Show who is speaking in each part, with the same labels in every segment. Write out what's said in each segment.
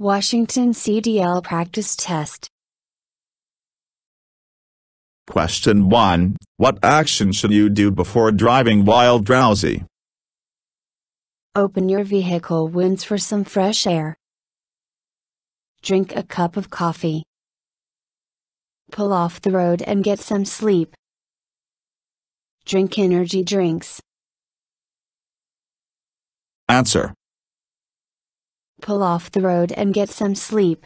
Speaker 1: Washington CDL practice test.
Speaker 2: Question 1. What action should you do before driving while drowsy?
Speaker 1: Open your vehicle winds for some fresh air. Drink a cup of coffee. Pull off the road and get some sleep. Drink energy drinks.
Speaker 2: Answer.
Speaker 1: Pull off the road and get some sleep.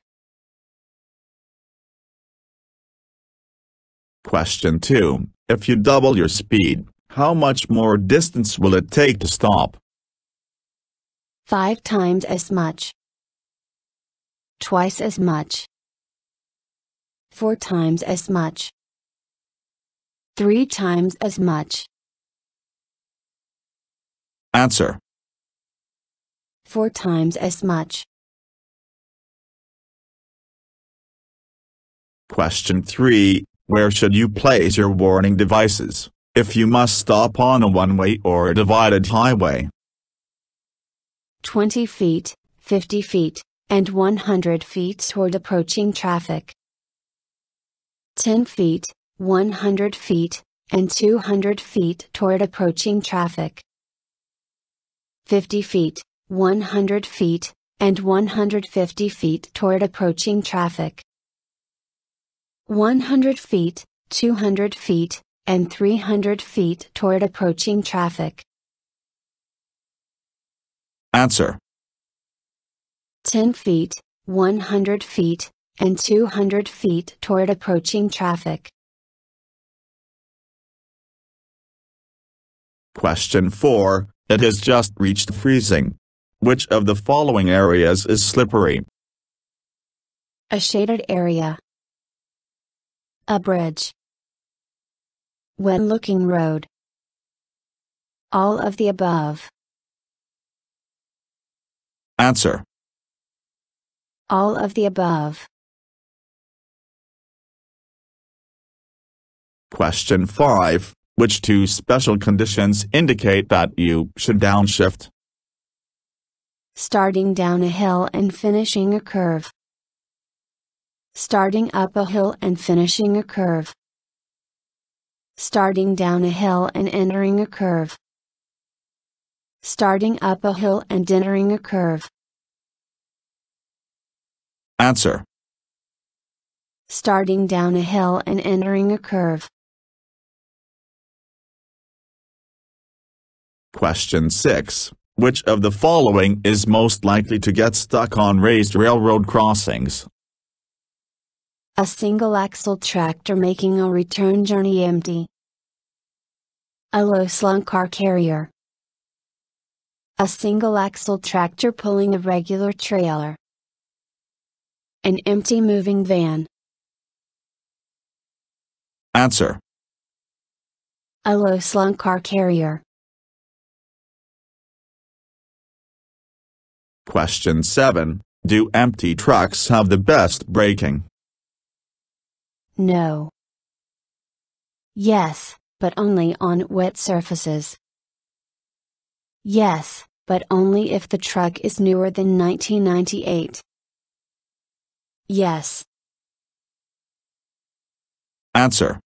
Speaker 2: Question 2. If you double your speed, how much more distance will it take to stop?
Speaker 1: Five times as much. Twice as much. Four times as much. Three times as much.
Speaker 2: Answer.
Speaker 1: Four times as much.
Speaker 2: Question 3. Where should you place your warning devices, if you must stop on a one-way or a divided highway?
Speaker 1: 20 feet, 50 feet, and 100 feet toward approaching traffic. 10 feet, 100 feet, and 200 feet toward approaching traffic. 50 feet, 100 feet, and 150 feet toward approaching traffic. 100 feet, 200 feet, and 300 feet toward approaching traffic.
Speaker 2: Answer.
Speaker 1: 10 feet, 100 feet, and 200 feet toward approaching traffic.
Speaker 2: Question 4. It has just reached freezing. Which of the following areas is slippery?
Speaker 1: A shaded area. A bridge. When looking road. All of the above.
Speaker 2: Answer.
Speaker 1: All of the above.
Speaker 2: Question 5. Which two special conditions indicate that you should downshift?
Speaker 1: Starting down a hill and finishing a curve. Starting up a hill and finishing a curve. Starting down a hill and entering a curve. Starting up a hill and entering a curve.
Speaker 2: Answer.
Speaker 1: Starting down a hill and entering a curve.
Speaker 2: Question 6. Which of the following is most likely to get stuck on raised railroad crossings?
Speaker 1: A single axle tractor making a return journey empty. A low slung car carrier. A single axle tractor pulling a regular trailer. An empty moving van.
Speaker 2: Answer.
Speaker 1: A low slung car carrier.
Speaker 2: Question 7. Do empty trucks have the best braking?
Speaker 1: No. Yes, but only on wet surfaces. Yes, but only if the truck is newer than 1998. Yes.
Speaker 2: Answer.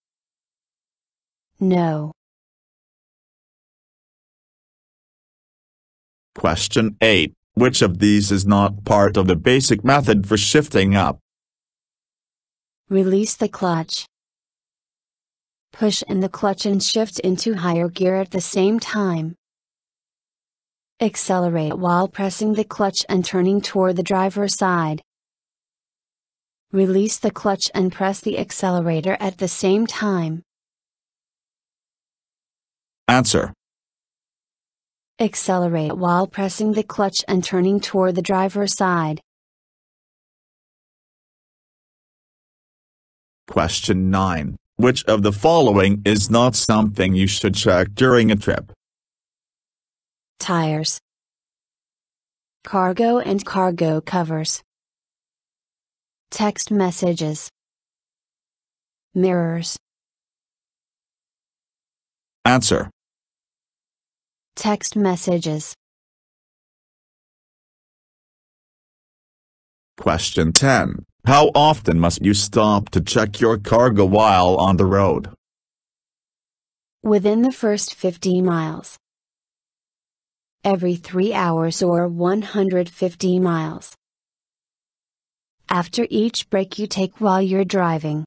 Speaker 1: No.
Speaker 2: Question 8. Which of these is not part of the basic method for shifting up?
Speaker 1: Release the clutch. Push in the clutch and shift into higher gear at the same time. Accelerate while pressing the clutch and turning toward the driver's side. Release the clutch and press the accelerator at the same time.
Speaker 2: Answer.
Speaker 1: Accelerate while pressing the clutch and turning toward the driver's side.
Speaker 2: Question 9. Which of the following is not something you should check during a trip?
Speaker 1: Tires. Cargo and cargo covers. Text messages. Mirrors.
Speaker 2: Answer.
Speaker 1: Text messages.
Speaker 2: Question 10. How often must you stop to check your cargo while on the road?
Speaker 1: Within the first 50 miles. Every 3 hours or 150 miles. After each break you take while you're driving.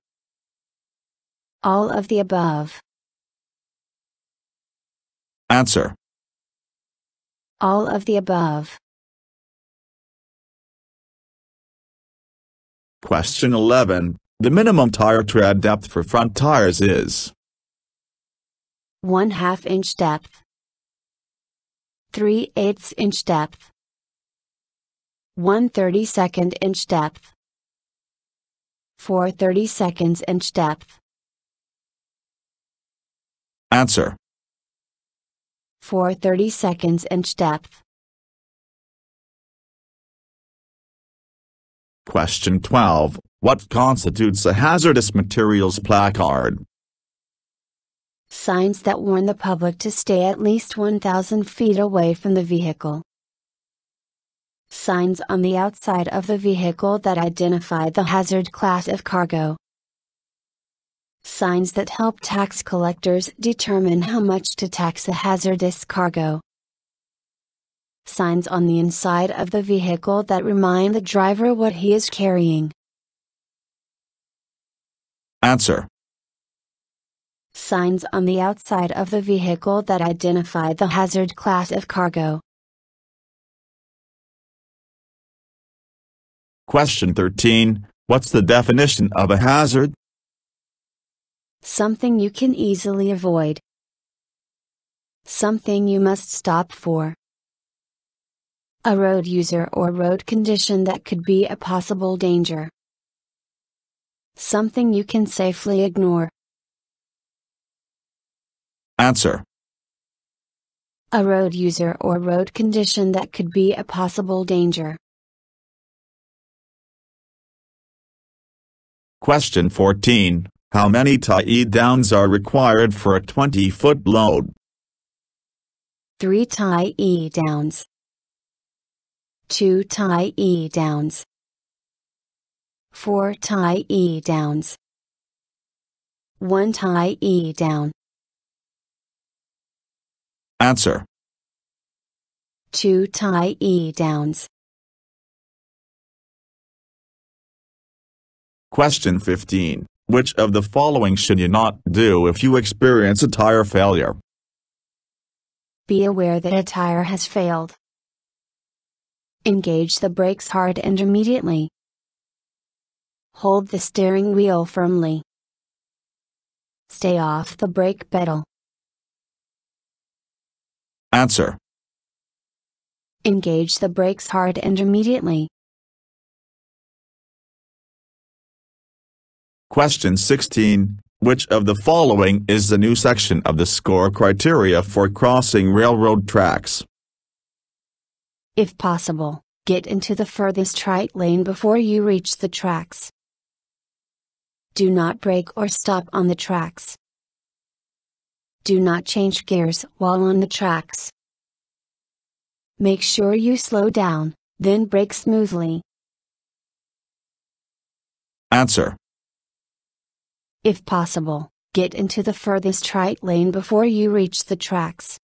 Speaker 1: All of the above.
Speaker 2: Answer.
Speaker 1: All of the above.
Speaker 2: Question 11. The minimum tire tread depth for front tires is
Speaker 1: 1 half inch depth. 3 eighths inch depth. 1 32nd inch depth. 4 32nds inch depth.
Speaker 2: Answer.
Speaker 1: 4 32nds inch depth.
Speaker 2: Question 12. What constitutes a hazardous materials placard?
Speaker 1: Signs that warn the public to stay at least 1,000 feet away from the vehicle. Signs on the outside of the vehicle that identify the hazard class of cargo. Signs that help tax collectors determine how much to tax a hazardous cargo signs on the inside of the vehicle that remind the driver what he is carrying.
Speaker 2: Answer.
Speaker 1: Signs on the outside of the vehicle that identify the hazard class of cargo.
Speaker 2: Question 13. What's the definition of a hazard?
Speaker 1: Something you can easily avoid. Something you must stop for. A road user or road condition that could be a possible danger. Something you can safely ignore.
Speaker 2: Answer.
Speaker 1: A road user or road condition that could be a possible danger.
Speaker 2: Question 14. How many tie downs are required for a 20 foot load?
Speaker 1: 3 tie E downs. 2 tie E downs. 4 tie E downs. 1 tie down.
Speaker 2: Answer.
Speaker 1: 2 tie E downs.
Speaker 2: Question 15. Which of the following should you not do if you experience a tire failure?
Speaker 1: Be aware that a tire has failed. Engage the brakes hard and immediately. Hold the steering wheel firmly. Stay off the brake pedal.
Speaker 2: Answer.
Speaker 1: Engage the brakes hard and immediately.
Speaker 2: Question 16. Which of the following is the new section of the score criteria for crossing railroad tracks?
Speaker 1: If possible, get into the furthest right lane before you reach the tracks. Do not brake or stop on the tracks. Do not change gears while on the tracks. Make sure you slow down, then brake smoothly.
Speaker 2: Answer.
Speaker 1: If possible, get into the furthest right lane before you reach the tracks.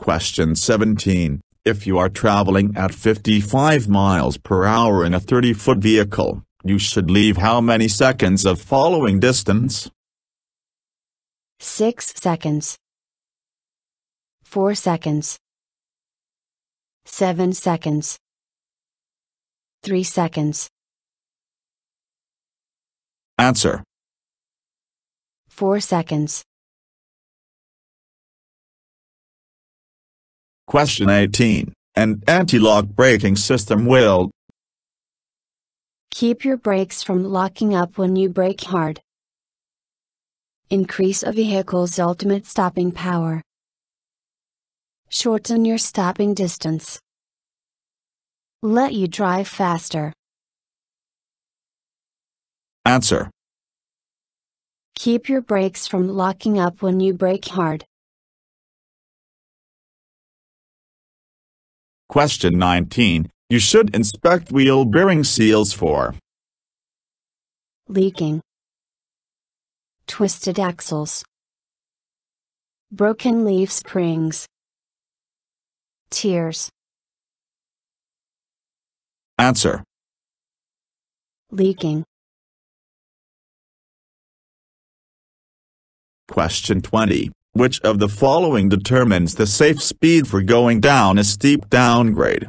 Speaker 2: Question 17. If you are traveling at 55 miles per hour in a 30-foot vehicle, you should leave how many seconds of following distance?
Speaker 1: 6 seconds. 4 seconds. 7 seconds. 3 seconds.
Speaker 2: Answer.
Speaker 1: 4 seconds.
Speaker 2: Question 18. An anti-lock braking system will
Speaker 1: Keep your brakes from locking up when you brake hard. Increase a vehicle's ultimate stopping power. Shorten your stopping distance. Let you drive faster.
Speaker 2: Answer.
Speaker 1: Keep your brakes from locking up when you brake hard.
Speaker 2: Question 19. You should inspect wheel bearing seals for
Speaker 1: leaking, twisted axles, broken leaf springs, tears.
Speaker 2: Answer.
Speaker 1: Leaking.
Speaker 2: Question 20. Which of the following determines the safe speed for going down a steep downgrade?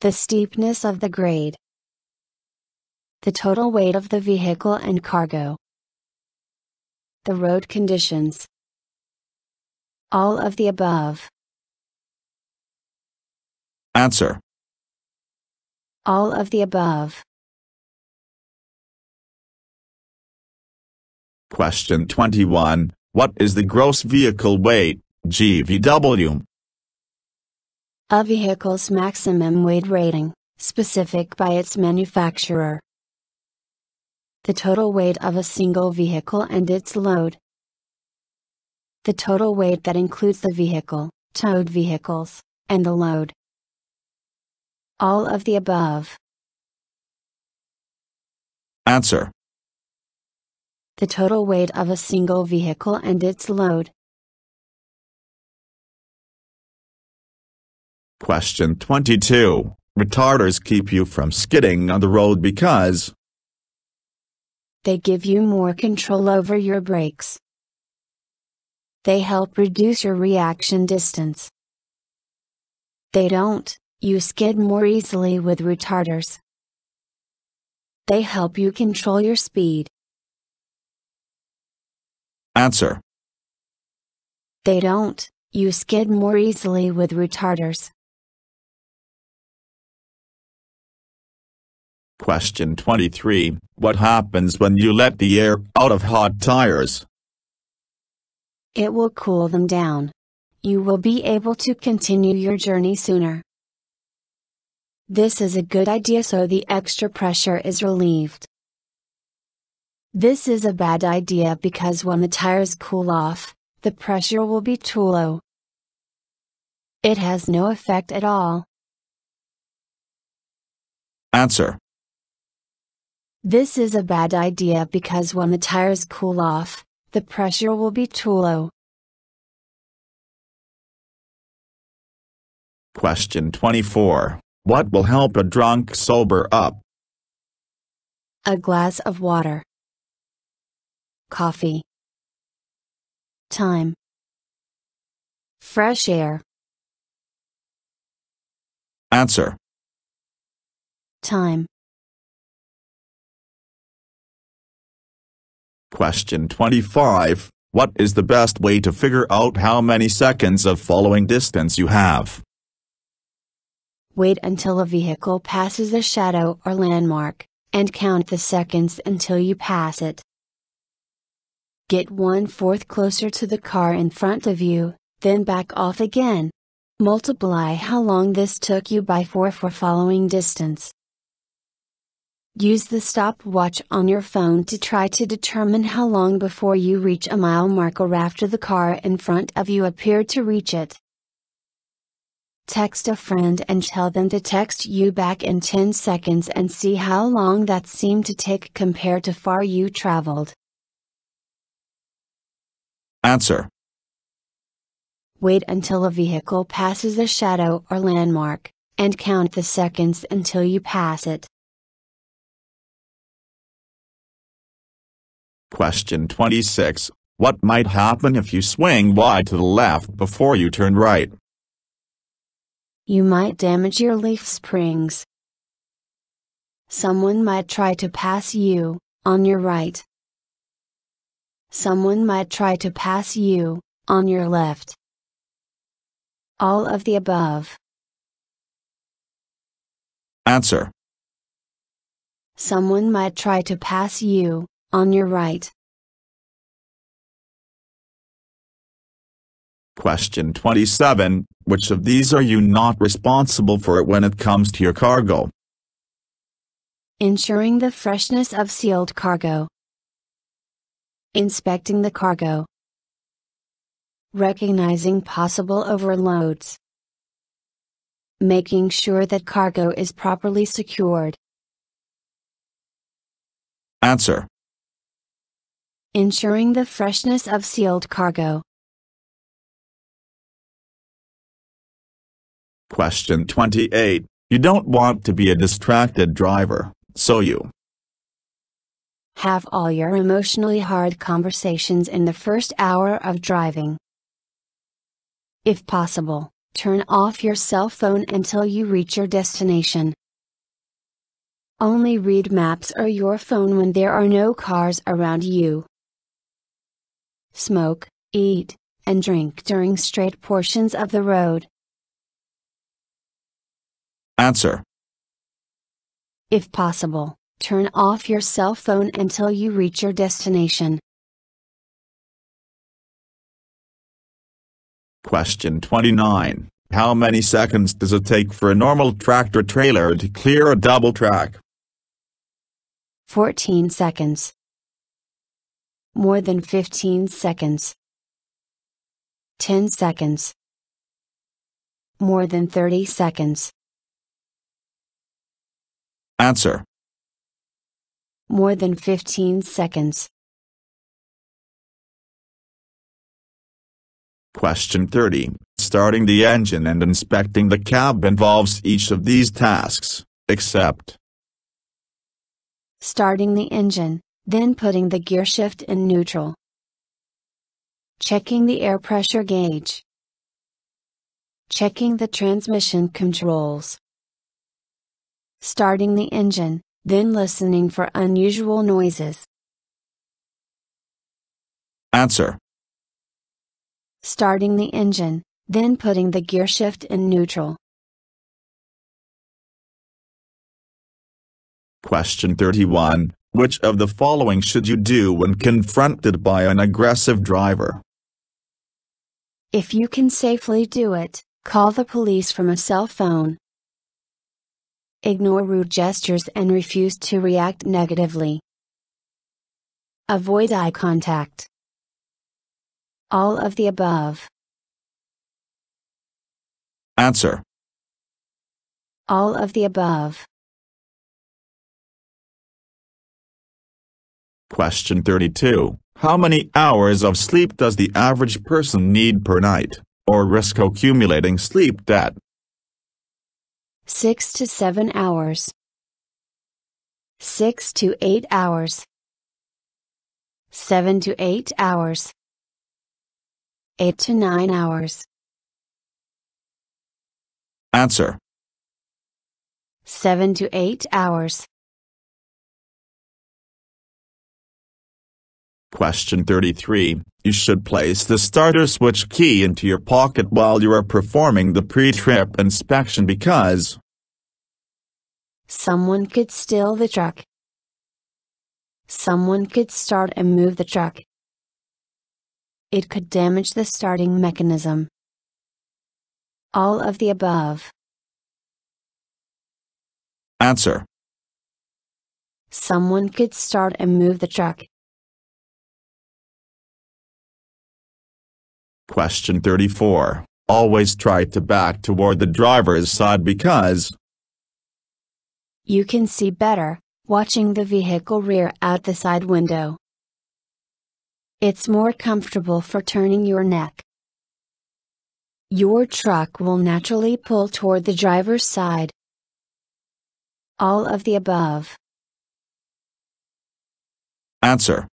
Speaker 1: The steepness of the grade. The total weight of the vehicle and cargo. The road conditions. All of the above.
Speaker 2: Answer.
Speaker 1: All of the above.
Speaker 2: Question 21. What is the gross vehicle weight, GVW?
Speaker 1: A vehicle's maximum weight rating, specific by its manufacturer. The total weight of a single vehicle and its load. The total weight that includes the vehicle, towed vehicles, and the load. All of the above.
Speaker 2: Answer.
Speaker 1: The total weight of a single vehicle and its load.
Speaker 2: Question 22. Retarders keep you from skidding on the road because
Speaker 1: they give you more control over your brakes. They help reduce your reaction distance. They don't, you skid more easily with retarders. They help you control your speed.
Speaker 2: Answer.
Speaker 1: They don't, you skid more easily with retarders.
Speaker 2: Question 23. What happens when you let the air out of hot tires?
Speaker 1: It will cool them down. You will be able to continue your journey sooner. This is a good idea so the extra pressure is relieved. This is a bad idea because when the tires cool off, the pressure will be too low. It has no effect at all.
Speaker 2: Answer.
Speaker 1: This is a bad idea because when the tires cool off, the pressure will be too low.
Speaker 2: Question 24. What will help a drunk sober up?
Speaker 1: A glass of water. Coffee. Time. Fresh air.
Speaker 2: Answer.
Speaker 1: Time.
Speaker 2: Question 25. What is the best way to figure out how many seconds of following distance you have?
Speaker 1: Wait until a vehicle passes a shadow or landmark, and count the seconds until you pass it. Get one fourth closer to the car in front of you, then back off again. Multiply how long this took you by 4 for following distance. Use the stopwatch on your phone to try to determine how long before you reach a mile marker after the car in front of you appeared to reach it. Text a friend and tell them to text you back in 10 seconds and see how long that seemed to take compared to far you traveled.
Speaker 2: Answer.
Speaker 1: Wait until a vehicle passes a shadow or landmark, and count the seconds until you pass it.
Speaker 2: Question 26. What might happen if you swing wide to the left before you turn right?
Speaker 1: You might damage your leaf springs. Someone might try to pass you, on your right. Someone might try to pass you, on your left. All of the above.
Speaker 2: Answer.
Speaker 1: Someone might try to pass you, on your right.
Speaker 2: Question 27. Which of these are you not responsible for when it comes to your cargo?
Speaker 1: Ensuring the freshness of sealed cargo. Inspecting the cargo. Recognizing possible overloads. making sure that cargo is properly secured.
Speaker 2: Answer.
Speaker 1: Ensuring the freshness of sealed cargo.
Speaker 2: Question 28. You don't want to be a distracted driver, so you
Speaker 1: have all your emotionally hard conversations in the first hour of driving. If possible, turn off your cell phone until you reach your destination. Only read maps or your phone when there are no cars around you. Smoke, eat, and drink during straight portions of the road.
Speaker 2: Answer.
Speaker 1: If possible, turn off your cell phone until you reach your destination.
Speaker 2: Question 29. How many seconds does it take for a normal tractor trailer to clear a double track?
Speaker 1: 14 seconds. More than 15 seconds. 10 seconds. More than 30 seconds.
Speaker 2: Answer.
Speaker 1: More than 15 seconds.
Speaker 2: Question 30. Starting the engine and inspecting the cab involves each of these tasks, except
Speaker 1: Starting the engine, then putting the gear shift in neutral. Checking the air pressure gauge. Checking the transmission controls starting the engine, then listening for unusual noises.
Speaker 2: Answer.
Speaker 1: Starting the engine, then putting the gear shift in neutral.
Speaker 2: Question 31. Which of the following should you do when confronted by an aggressive driver?
Speaker 1: If you can safely do it, call the police from a cell phone ignore rude gestures and refuse to react negatively. Avoid eye contact. All of the above.
Speaker 2: Answer.
Speaker 1: All of the above.
Speaker 2: Question 32. How many hours of sleep does the average person need per night, or risk accumulating sleep debt?
Speaker 1: 6 to 7 hours. 6 to 8 hours. 7 to 8 hours. 8 to 9 hours.
Speaker 2: Answer.
Speaker 1: 7 to 8 hours.
Speaker 2: Question 33. You should place the starter switch key into your pocket while you are performing the pre-trip inspection because
Speaker 1: Someone could steal the truck. Someone could start and move the truck. It could damage the starting mechanism. All of the above.
Speaker 2: Answer.
Speaker 1: Someone could start and move the truck.
Speaker 2: Question 34. Always try to back toward the driver's side because
Speaker 1: you can see better, watching the vehicle rear out the side window. It's more comfortable for turning your neck. Your truck will naturally pull toward the driver's side. All of the above.
Speaker 2: Answer.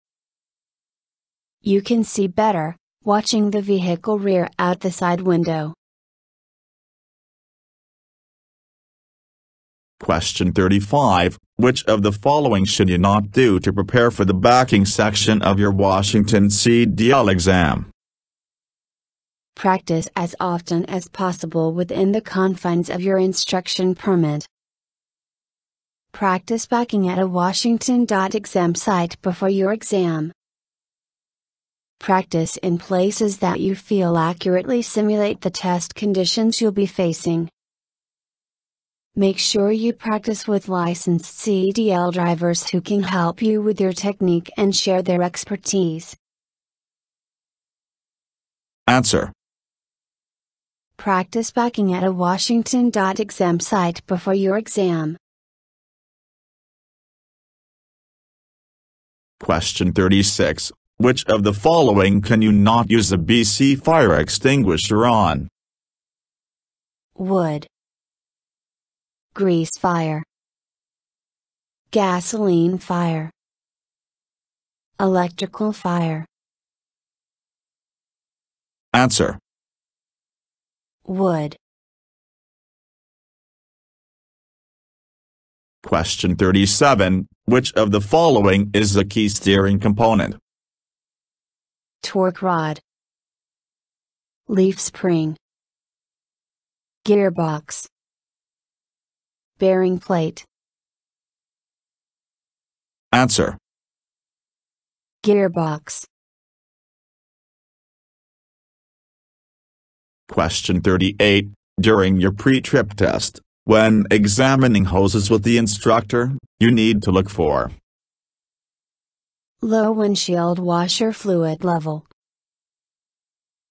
Speaker 1: You can see better, watching the vehicle rear out the side window.
Speaker 2: Question 35. Which of the following should you not do to prepare for the backing section of your Washington CDL exam?
Speaker 1: Practice as often as possible within the confines of your instruction permit. Practice backing at a Washington.exam site before your exam. Practice in places that you feel accurately simulate the test conditions you'll be facing. Make sure you practice with licensed CDL drivers who can help you with your technique and share their expertise.
Speaker 2: Answer.
Speaker 1: Practice backing at a Washington.exam site before your exam.
Speaker 2: Question 36. Which of the following can you not use a BC fire extinguisher on?
Speaker 1: Wood. Grease fire. Gasoline fire. Electrical fire.
Speaker 2: Answer.
Speaker 1: Wood.
Speaker 2: Question 37. Which of the following is the key steering component?
Speaker 1: Torque rod. Leaf spring. Gearbox. Bearing plate.
Speaker 2: Answer.
Speaker 1: Gearbox.
Speaker 2: Question 38. During your pre-trip test, when examining hoses with the instructor, you need to look for
Speaker 1: Low windshield washer fluid level.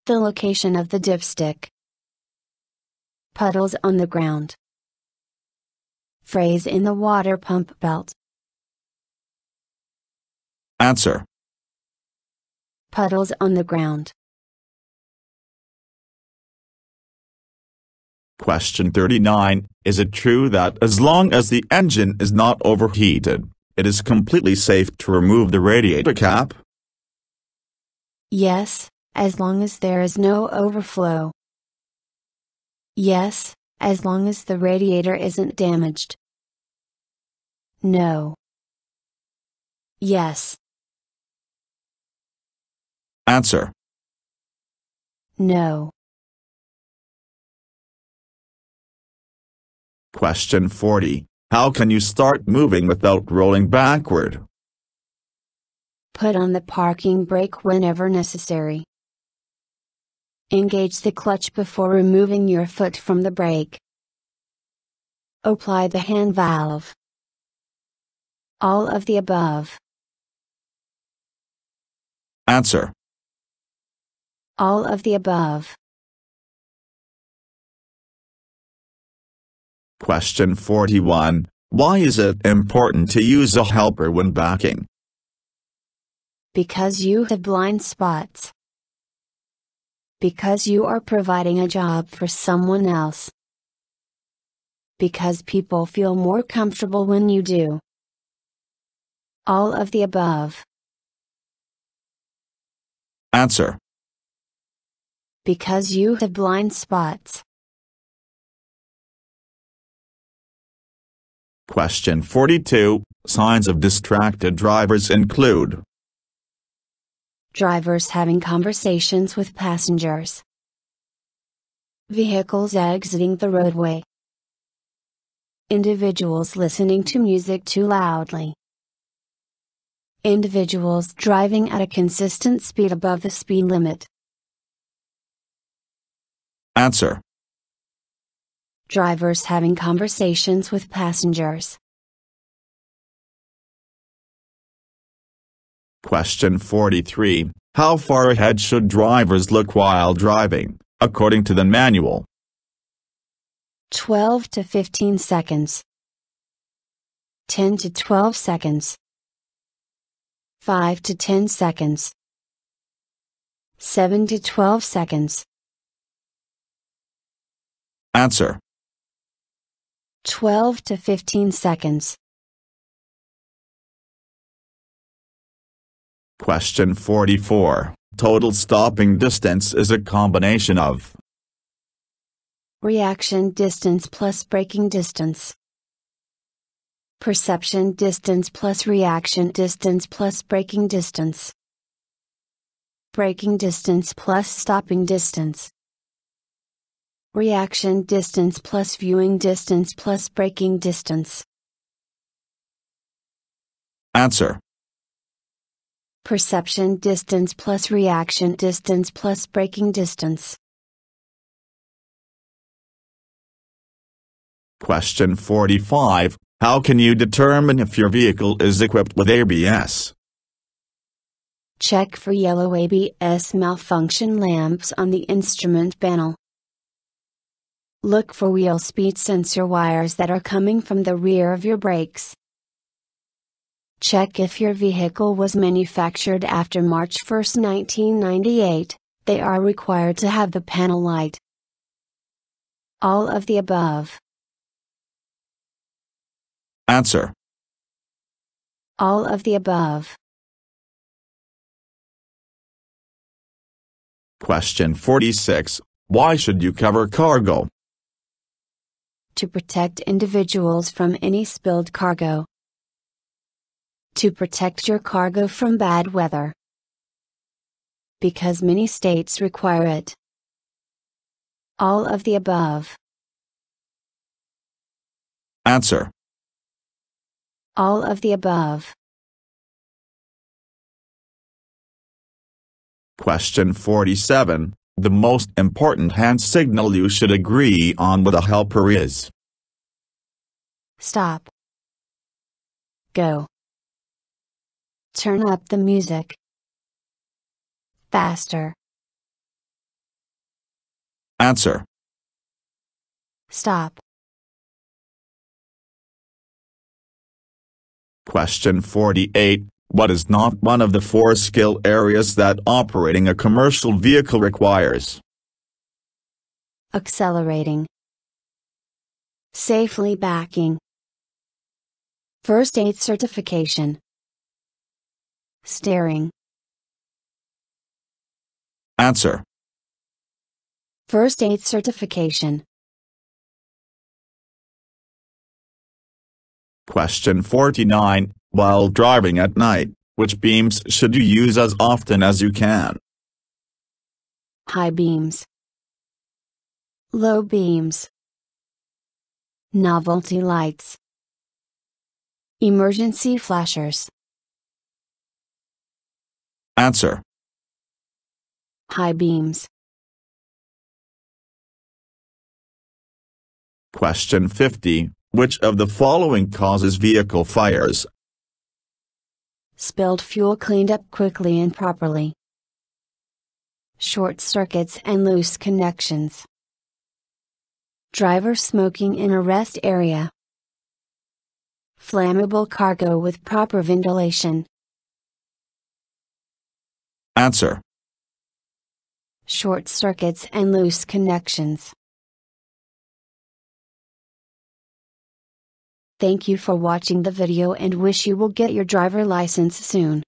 Speaker 1: The location of the dipstick. Puddles on the ground. Phrase in the water pump belt.
Speaker 2: Answer.
Speaker 1: Puddles on the ground.
Speaker 2: Question 39. Is it true that as long as the engine is not overheated, it is completely safe to remove the radiator cap?
Speaker 1: Yes, as long as there is no overflow. Yes, as long as the radiator isn't damaged. No. Yes.
Speaker 2: Answer.
Speaker 1: No.
Speaker 2: Question 40. How can you start moving without rolling backward?
Speaker 1: Put on the parking brake whenever necessary. Engage the clutch before removing your foot from the brake. Apply the hand valve. All of the above.
Speaker 2: Answer.
Speaker 1: All of the above.
Speaker 2: Question 41. Why is it important to use a helper when backing?
Speaker 1: Because you have blind spots. Because you are providing a job for someone else. Because people feel more comfortable when you do. All of the above.
Speaker 2: Answer.
Speaker 1: Because you have blind spots.
Speaker 2: Question 42. Signs of distracted drivers include
Speaker 1: Drivers having conversations with passengers. Vehicles exiting the roadway. Individuals listening to music too loudly. Individuals driving at a consistent speed above the speed limit.
Speaker 2: Answer.
Speaker 1: Drivers having conversations with passengers.
Speaker 2: Question 43. How far ahead should drivers look while driving, according to the manual?
Speaker 1: 12 to 15 seconds. 10 to 12 seconds. 5 to 10 seconds. 7 to 12 seconds.
Speaker 2: Answer.
Speaker 1: 12 to 15 seconds.
Speaker 2: Question 44. Total stopping distance is a combination of
Speaker 1: Reaction distance plus braking distance. Perception distance plus reaction distance plus braking distance. Braking distance plus stopping distance. Reaction distance plus viewing distance plus braking distance.
Speaker 2: Answer.
Speaker 1: Perception distance plus reaction distance plus braking distance.
Speaker 2: Question 45. How can you determine if your vehicle is equipped with ABS?
Speaker 1: Check for yellow ABS malfunction lamps on the instrument panel. Look for wheel speed sensor wires that are coming from the rear of your brakes. Check if your vehicle was manufactured after March 1, 1998, they are required to have the panel light. All of the above.
Speaker 2: Answer.
Speaker 1: All of the above.
Speaker 2: Question 46. Why should you cover cargo?
Speaker 1: To protect individuals from any spilled cargo. To protect your cargo from bad weather. Because many states require it. All of the above.
Speaker 2: Answer.
Speaker 1: All of the above.
Speaker 2: Question 47. The most important hand signal you should agree on with a helper is
Speaker 1: Stop. Go. Turn up the music. Faster.
Speaker 2: Answer.
Speaker 1: Stop.
Speaker 2: Question 48. What is not one of the four skill areas that operating a commercial vehicle requires?
Speaker 1: Accelerating. Safely backing. First aid certification. Steering.
Speaker 2: Answer.
Speaker 1: First aid certification.
Speaker 2: Question 49. While driving at night, which beams should you use as often as you can?
Speaker 1: High beams. Low beams. Novelty lights. Emergency flashers.
Speaker 2: Answer.
Speaker 1: High beams.
Speaker 2: Question 50. Which of the following causes vehicle fires?
Speaker 1: Spilled fuel cleaned up quickly and properly. Short circuits and loose connections. Driver smoking in a rest area. Flammable cargo with proper ventilation.
Speaker 2: Answer.
Speaker 1: Short circuits and loose connections. Thank you for watching the video and wish you will get your driver license soon.